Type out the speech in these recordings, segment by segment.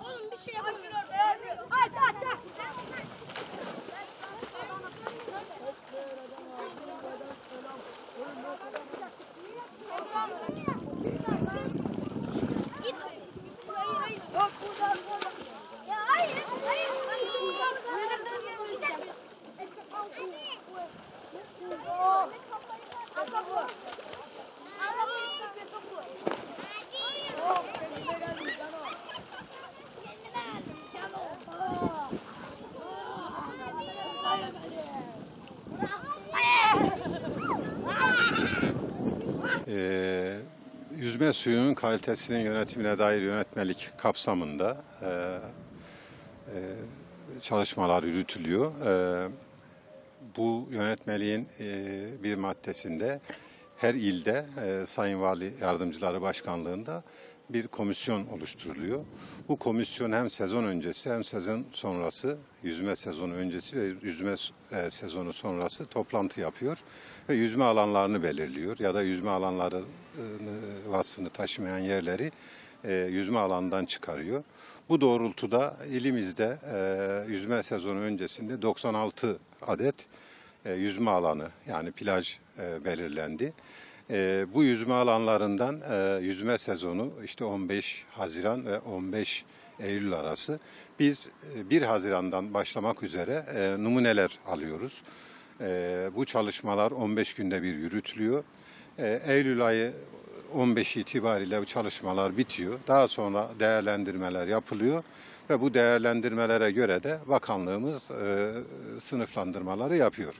Oğlum bir şey yapamıyorum. Aç aç aç. Git. Yüzme suyunun kalitesinin yönetimine dair yönetmelik kapsamında e, e, çalışmalar yürütülüyor. E, bu yönetmeliğin e, bir maddesinde her ilde e, Sayın Vali Yardımcıları Başkanlığında bir komisyon oluşturuluyor. Bu komisyon hem sezon öncesi hem sezon sonrası, yüzme sezonu öncesi ve yüzme e, sezonu sonrası toplantı yapıyor ve yüzme alanlarını belirliyor ya da yüzme alanları e, vasfını taşımayan yerleri e, yüzme alanından çıkarıyor. Bu doğrultuda ilimizde yüzme sezonu öncesinde 96 adet yüzme alanı yani plaj belirlendi. E, bu yüzme alanlarından e, yüzme sezonu işte 15 Haziran ve 15 Eylül arası biz e, 1 Haziran'dan başlamak üzere e, numuneler alıyoruz. E, bu çalışmalar 15 günde bir yürütülüyor. E, Eylül ayı 15 itibariyle bu çalışmalar bitiyor. Daha sonra değerlendirmeler yapılıyor ve bu değerlendirmelere göre de bakanlığımız e, sınıflandırmaları yapıyor.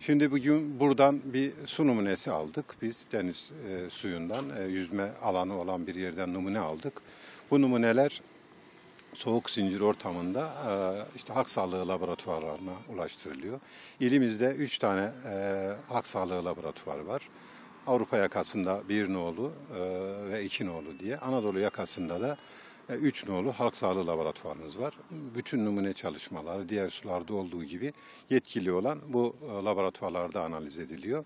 Şimdi bugün buradan bir su numunesi aldık. Biz deniz e, suyundan e, yüzme alanı olan bir yerden numune aldık. Bu numuneler soğuk zincir ortamında e, işte halk sağlığı laboratuvarlarına ulaştırılıyor. İlimizde 3 tane e, halk sağlığı laboratuvarı var. Avrupa yakasında bir nolu e, ve iki nolu diye. Anadolu yakasında da e, üç nolu halk sağlığı laboratuvarımız var. Bütün numune çalışmaları diğer sularda olduğu gibi yetkili olan bu e, laboratuvarlarda analiz ediliyor.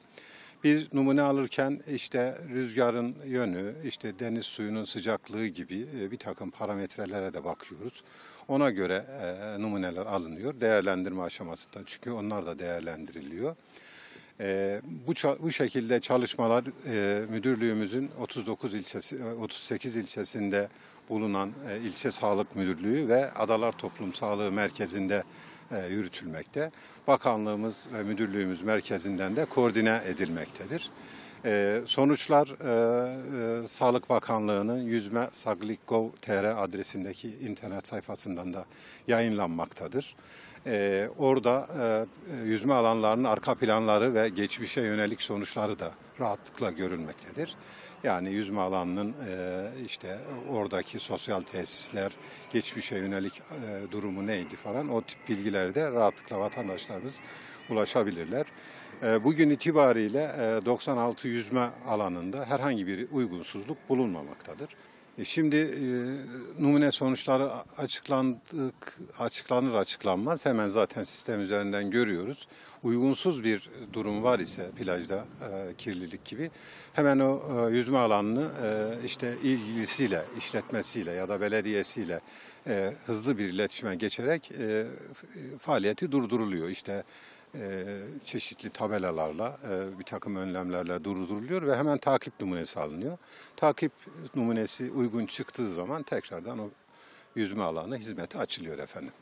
Biz numune alırken işte rüzgarın yönü, işte deniz suyunun sıcaklığı gibi e, bir takım parametrelere de bakıyoruz. Ona göre e, numuneler alınıyor. Değerlendirme aşamasında çünkü onlar da değerlendiriliyor. E, bu bu şekilde çalışmalar e, müdürlüğümüzün 39 ilçesi e, 38 ilçesinde bulunan e, ilçe sağlık müdürlüğü ve Adalar Toplum Sağlığı Merkezi'nde e, yürütülmekte. Bakanlığımız ve müdürlüğümüz merkezinden de koordine edilmektedir. E, sonuçlar e, e, Sağlık Bakanlığı'nın yüzme saglik.gov.tr adresindeki internet sayfasından da yayınlanmaktadır. E, orada e, yüzme alanlarının arka planları ve geçmişe yönelik sonuçları da rahatlıkla görülmektedir. Yani yüzme alanının e, işte oradaki sosyal tesisler, geçmişe yönelik e, durumu neydi falan o tip bilgileri de rahatlıkla vatandaşlarımız ulaşabilirler. E, bugün itibariyle e, 96 yüzme alanında herhangi bir uygunsuzluk bulunmamaktadır. E, Şimdi e, numune sonuçları açıklandık, açıklanır açıklanmaz hemen zaten sistem üzerinden görüyoruz. Uygunsuz bir durum var ise plajda e, kirlilik gibi hemen o e, yüzme alanını e, işte ilgilisiyle, işletmesiyle ya da belediyesiyle e, hızlı bir iletişime geçerek e, faaliyeti durduruluyor. İşte e, çeşitli tabelalarla, e, bir takım önlemlerle durduruluyor ve hemen takip numunesi alınıyor. Takip numunesi uygun çıktığı zaman tekrardan o yüzme alanı hizmete açılıyor efendim.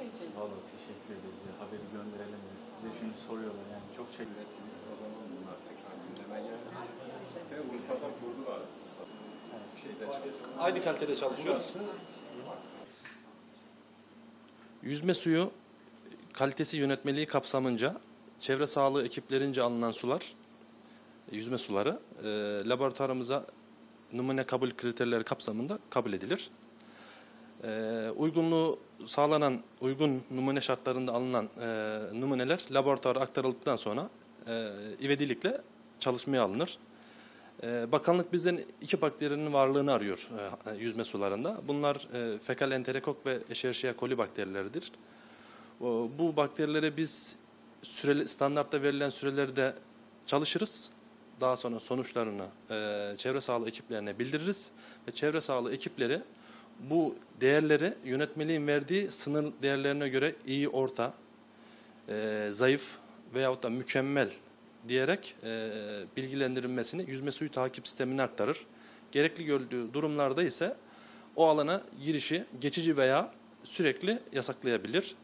Çay içelim. Vallahi teşekkür ederiz ya. Haberi gönderelim ya. Bize şunu soruyorlar yani. Çok şey Üretimi o zaman bunlar tekrar gündeme geldi. Ve Urfa'da kurdular. Şeyde Aynı kalitede çalışıyoruz. Yüzme suyu kalitesi yönetmeliği kapsamınca çevre sağlığı ekiplerince alınan sular, yüzme suları e, laboratuvarımıza numune kabul kriterleri kapsamında kabul edilir. E, uygunluğu sağlanan uygun numune şartlarında alınan e, numuneler laboratuvara aktarıldıktan sonra e, ivedilikle çalışmaya alınır. E, bakanlık bizden iki bakterinin varlığını arıyor e, yüzme sularında. Bunlar e, fekal enterokok ve Escherichia coli bakterileridir. O, bu bakterilere biz süreli, standartta verilen sürelerde çalışırız. Daha sonra sonuçlarını e, çevre sağlığı ekiplerine bildiririz ve çevre sağlığı ekipleri bu değerleri yönetmeliğin verdiği sınır değerlerine göre iyi, orta, e, zayıf veyahut da mükemmel diyerek e, bilgilendirilmesini yüzme suyu takip sistemine aktarır. Gerekli gördüğü durumlarda ise o alana girişi geçici veya sürekli yasaklayabilir.